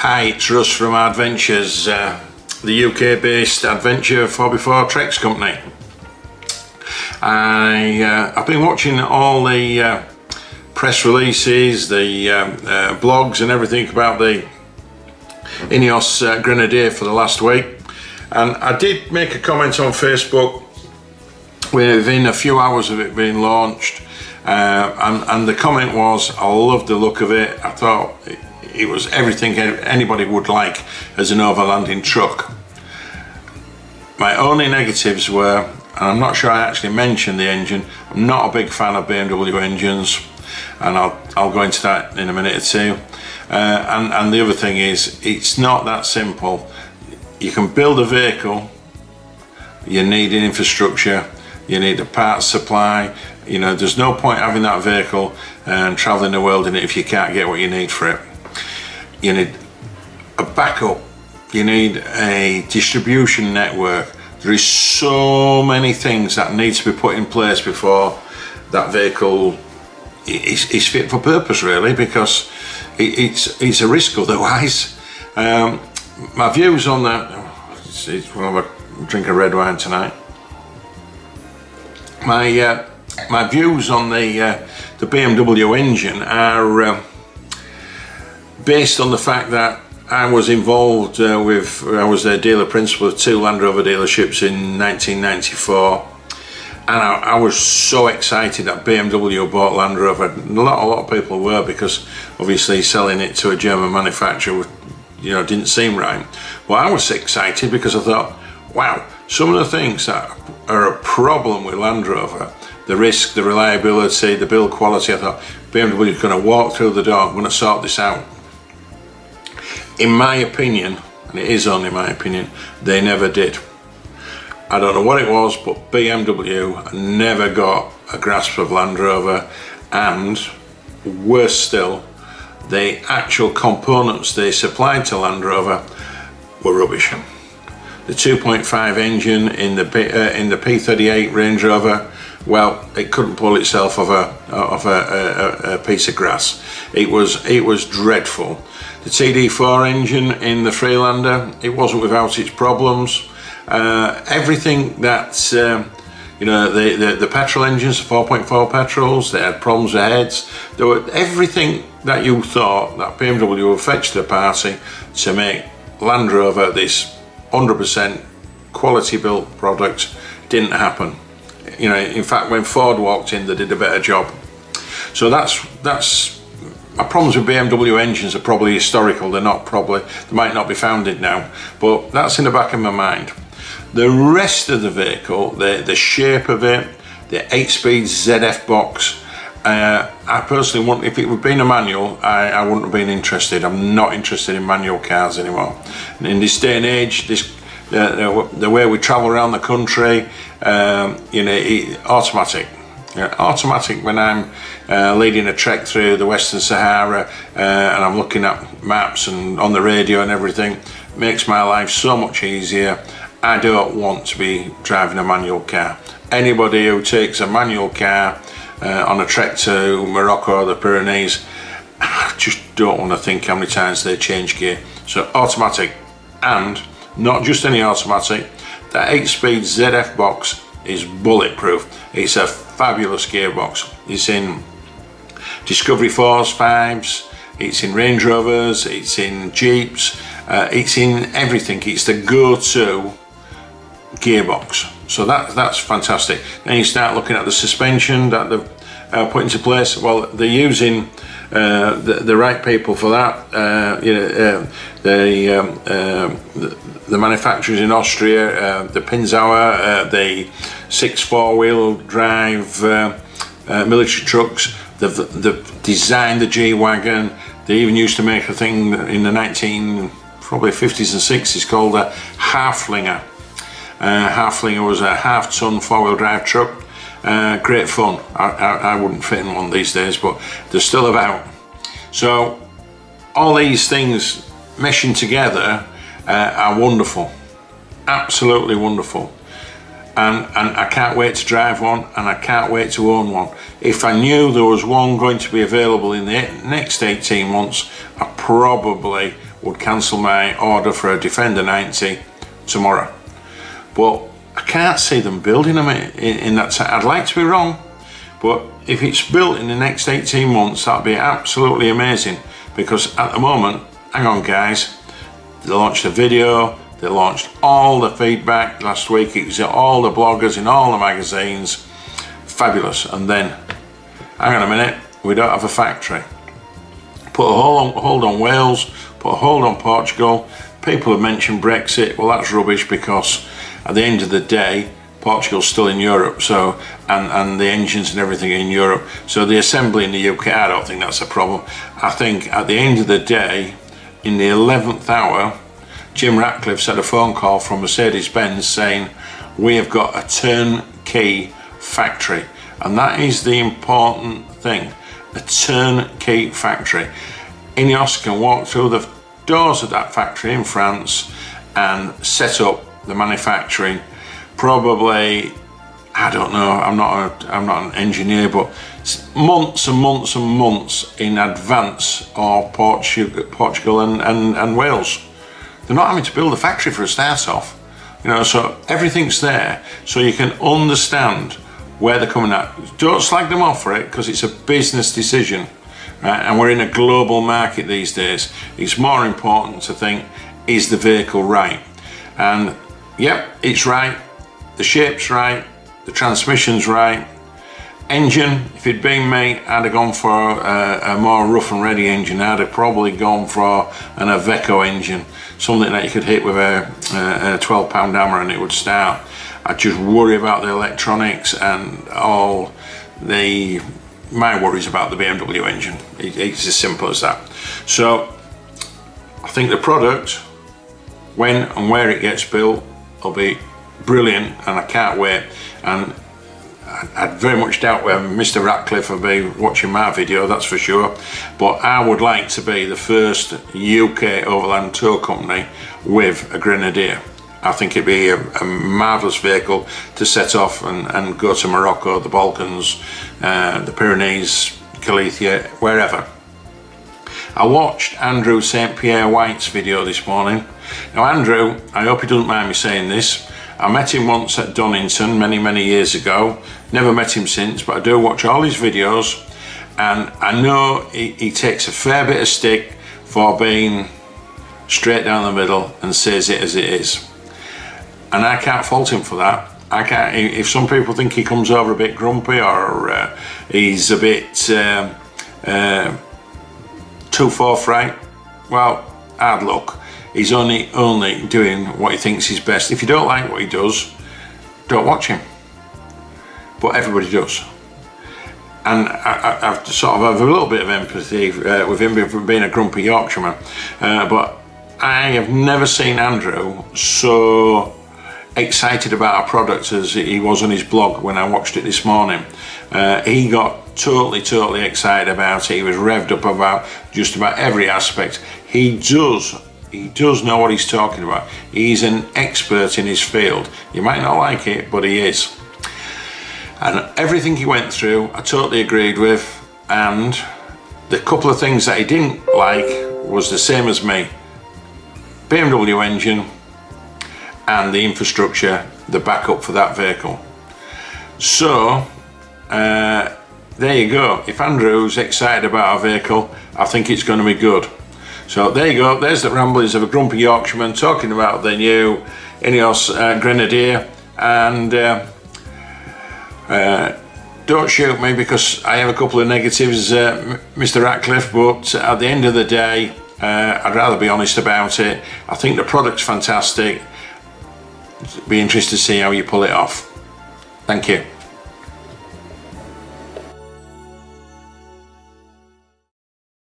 Hi, it's Russ from Ardventures, uh, the UK based adventure 4x4 treks company. I, uh, I've been watching all the uh, press releases, the um, uh, blogs and everything about the Ineos uh, Grenadier for the last week and I did make a comment on Facebook within a few hours of it being launched uh, and, and the comment was I love the look of it. I thought it, it was everything anybody would like as an overlanding truck. My only negatives were and I'm not sure I actually mentioned the engine I'm not a big fan of BMW engines and I'll, I'll go into that in a minute or two. Uh, and, and the other thing is it's not that simple. You can build a vehicle you need an infrastructure you need a parts supply you know there's no point having that vehicle and traveling the world in it if you can't get what you need for it. You need a backup. You need a distribution network. There is so many things that need to be put in place before that vehicle is, is fit for purpose really because it, it's it's a risk otherwise. Um, my views on that it's, it's well, I'm drink a red wine tonight. My uh, my views on the uh, the BMW engine are uh, based on the fact that I was involved uh, with I was a dealer principal of two Land Rover dealerships in 1994 and I, I, was so excited that BMW bought Land Rover. A lot, a lot of people were because obviously selling it to a German manufacturer, you know, didn't seem right. But I was excited because I thought, wow, some of the things that are a problem with Land Rover, the risk, the reliability, the build quality, I thought BMW is going to walk through the door, I'm going to sort this out. In my opinion, and it is only my opinion, they never did. I don't know what it was, but BMW never got a grasp of Land Rover and worse still, the actual components they supplied to Land Rover were rubbish. The 2.5 engine in the uh, in the P38 Range Rover, well, it couldn't pull itself off a off a, a, a piece of grass. It was it was dreadful. The TD4 engine in the Freelander, it wasn't without its problems. Uh, everything that um, you know the, the, the petrol engines 4.4 petrols they had problems with heads there were everything that you thought that BMW would fetch the party to make Land Rover this 100% quality built product didn't happen you know in fact when Ford walked in they did a better job so that's that's my problems with BMW engines are probably historical they're not probably they might not be founded now but that's in the back of my mind the rest of the vehicle, the, the shape of it, the 8-speed ZF box, uh, I personally want, if it would been a manual, I, I wouldn't have been interested. I'm not interested in manual cars anymore. And in this day and age, this the, the, way we travel around the country, um, you know, it, automatic. Automatic when I'm uh, leading a trek through the Western Sahara uh, and I'm looking at maps and on the radio and everything makes my life so much easier I don't want to be driving a manual car. Anybody who takes a manual car uh, on a trek to Morocco or the Pyrenees, I just don't want to think how many times they change gear. So automatic and not just any automatic, that 8-speed ZF box is bulletproof. It's a fabulous gearbox. It's in Discovery 4s, 5s, it's in Range Rovers, it's in Jeeps, uh, it's in everything. It's the go-to gearbox. So that that's fantastic. Then you start looking at the suspension that they've uh, put into place. Well, they're using uh, the, the right people for that. Uh, you know, uh, the, um, uh, the, the manufacturers in Austria, the Pinzgauer, the six four-wheel drive military trucks. They've, they've designed the G-wagon. They even used to make a thing in the 19 probably 50s and 60s called a Haflinger uh, Haflinger was a half ton four wheel drive truck. Uh, great fun. I, I, I, wouldn't fit in one these days, but they're still about. So all these things meshing together uh, are wonderful. Absolutely wonderful. And, and I can't wait to drive one and I can't wait to own one. If I knew there was one going to be available in the next 18 months, I probably would cancel my order for a Defender 90 tomorrow. But I can't see them building them in, in that time. I'd like to be wrong, but if it's built in the next 18 months, that'd be absolutely amazing. Because at the moment, hang on guys, they launched a video, they launched all the feedback last week, it was all the bloggers in all the magazines, fabulous. And then, hang on a minute, we don't have a factory. Put a hold on, hold on Wales, put a hold on Portugal. People have mentioned Brexit, well that's rubbish because at the end of the day, Portugal's still in Europe, so and, and the engines and everything in Europe. So the assembly in the UK, I don't think that's a problem. I think at the end of the day, in the 11th hour, Jim Ratcliffe had a phone call from Mercedes-Benz saying, we have got a turnkey factory. And that is the important thing, a turnkey factory. Ineos can walk through the doors of that factory in France and set up the manufacturing. Probably I don't know I'm not a, I'm not an engineer but months and months and months in advance of Portugal, Portugal and, and, and Wales. They're not having to build a factory for a start off you know so everything's there so you can understand where they're coming at. Don't slag them off for it because it's a business decision right and we're in a global market these days it's more important to think is the vehicle right and yep it's right the shape's right, the transmission's right. Engine, if it'd been me, I'd have gone for a, a more rough and ready engine. I'd have probably gone for an Iveco engine, something that you could hit with a, a, a 12 pound hammer and it would start. I just worry about the electronics and all the my worries about the BMW engine. It, it's as simple as that. So I think the product, when and where it gets built, will be brilliant and I can't wait and I very much doubt whether Mr. Ratcliffe will be watching my video, that's for sure. But I would like to be the first UK overland tour company with a Grenadier. I think it'd be a, a marvellous vehicle to set off and, and, go to Morocco, the Balkans, uh, the Pyrenees, Galicia, wherever. I watched Andrew St. Pierre White's video this morning. Now Andrew, I hope he doesn't mind me saying this, I met him once at Donington many, many years ago. Never met him since, but I do watch all his videos and I know he, he takes a fair bit of stick for being straight down the middle and says it as it is. And I can't fault him for that. I can't, if some people think he comes over a bit grumpy or uh, he's a bit uh, too forthright, well, hard luck he's only only doing what he thinks is best. If you don't like what he does, don't watch him. But everybody does. And I, have sort of have a little bit of empathy uh, with him for being a grumpy Yorkshireman. Uh, but I have never seen Andrew so excited about our product as he was on his blog when I watched it this morning. Uh, he got totally, totally excited about it. He was revved up about just about every aspect. He does he does know what he's talking about. He's an expert in his field. You might not like it, but he is. And everything he went through, I totally agreed with. And the couple of things that he didn't like was the same as me. BMW engine and the infrastructure, the backup for that vehicle. So, uh, there you go. If Andrew's excited about our vehicle, I think it's going to be good. So there you go, there's the ramblings of a grumpy Yorkshireman talking about the new Ineos uh, Grenadier and uh, uh, don't shoot me because I have a couple of negatives, uh, Mr. Ratcliffe, but at the end of the day, uh, I'd rather be honest about it. I think the product's fantastic. Be interested to see how you pull it off. Thank you.